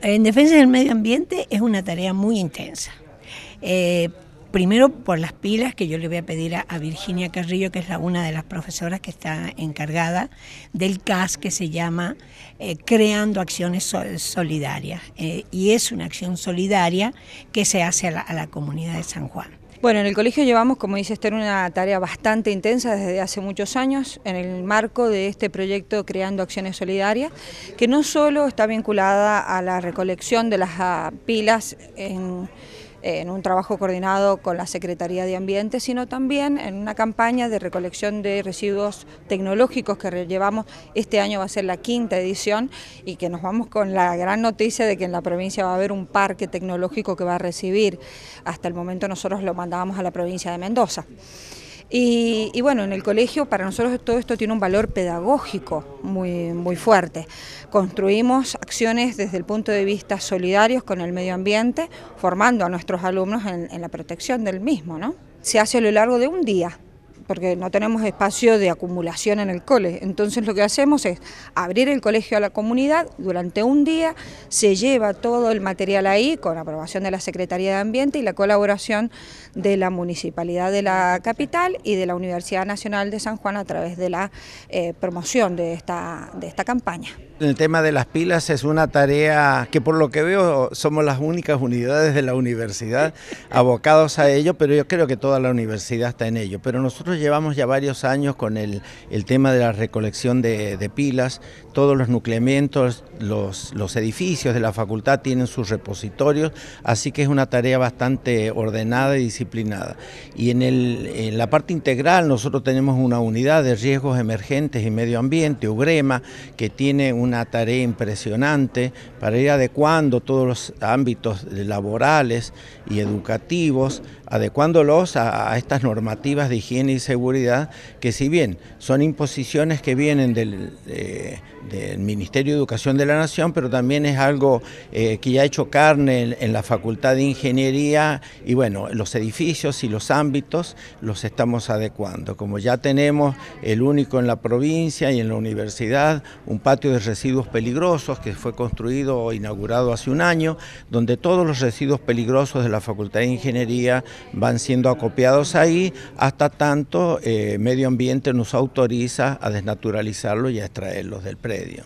En defensa del medio ambiente es una tarea muy intensa. Eh, primero por las pilas que yo le voy a pedir a, Virginia Carrillo, que es la, una de las profesoras que está encargada del CAS que se llama eh, Creando Acciones Solidarias. Eh, y es una acción solidaria que se hace a la comunidad de San Juan. Bueno, en el colegio llevamos, como dice Esther, una tarea bastante intensa desde hace muchos años en el marco de este proyecto Creando Acciones Solidarias, que no solo está vinculada a la recolección de las ah, pilas en en un trabajo coordinado con la Secretaría de Ambiente, sino también en una campaña de recolección de residuos tecnológicos que llevamos. Este año va a ser la quinta edición y que nos vamos con la gran noticia de que en la provincia va a haber un parque tecnológico que va a recibir. Hasta el momento nosotros lo mandábamos a la provincia de Mendoza. Y, bueno, en el colegio para nosotros todo esto tiene un valor pedagógico muy, muy fuerte. Construimos acciones desde el punto de vista solidarios con el medio ambiente, formando a nuestros alumnos en, en la protección del mismo. ¿no? Se hace a lo largo de un día, porque no tenemos espacio de acumulación en el cole. Entonces lo que hacemos es abrir el colegio a la comunidad durante un día, se lleva todo el material ahí con aprobación de la Secretaría de Ambiente y la colaboración de la Municipalidad de la Capital y de la Universidad Nacional de San Juan a través de la eh, promoción de esta, de esta campaña. El tema de las pilas es una tarea que por lo que veo somos las únicas unidades de la universidad abocados a ello, pero yo creo que toda la universidad está en ello. Pero nosotros llevamos ya varios años con el, tema de la recolección de, pilas, todos los nucleamientos, los, edificios de la facultad tienen sus repositorios, así que es una tarea bastante ordenada y disciplinada. Y en, la parte integral nosotros tenemos una unidad de riesgos emergentes y medio ambiente, UGREMA, que tiene un una tarea impresionante para ir adecuando todos los ámbitos laborales y educativos, adecuándolos a, estas normativas de higiene y seguridad, que si bien son imposiciones que vienen del, Ministerio de Educación de la Nación, pero también es algo eh, que ya ha hecho carne en, la Facultad de Ingeniería y bueno, los edificios y los ámbitos los estamos adecuando. Como ya tenemos el único en la provincia y en la universidad, un patio de residuos peligrosos que fue construido o inaugurado hace un año, donde todos los residuos peligrosos de la Facultad de Ingeniería van siendo acopiados ahí, hasta tanto eh, medio ambiente nos autoriza a desnaturalizarlo y a extraerlos del predio.